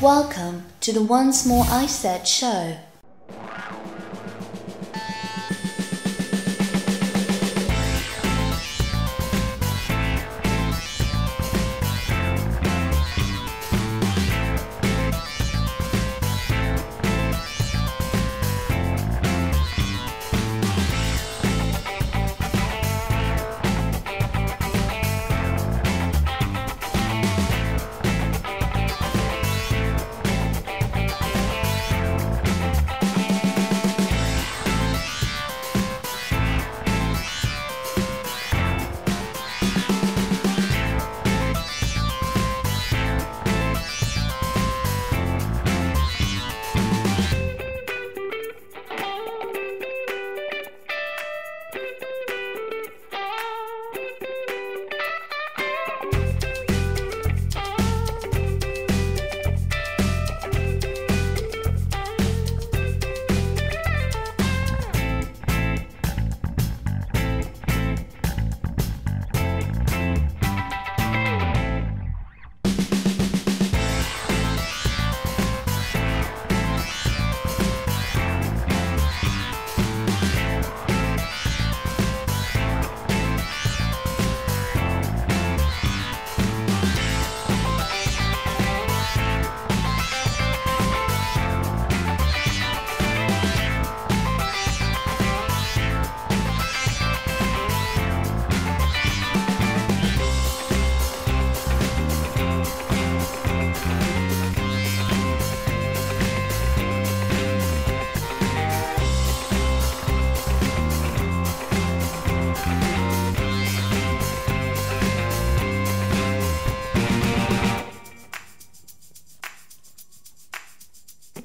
Welcome to the Once More I Said show.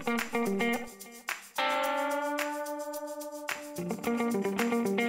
Thank you.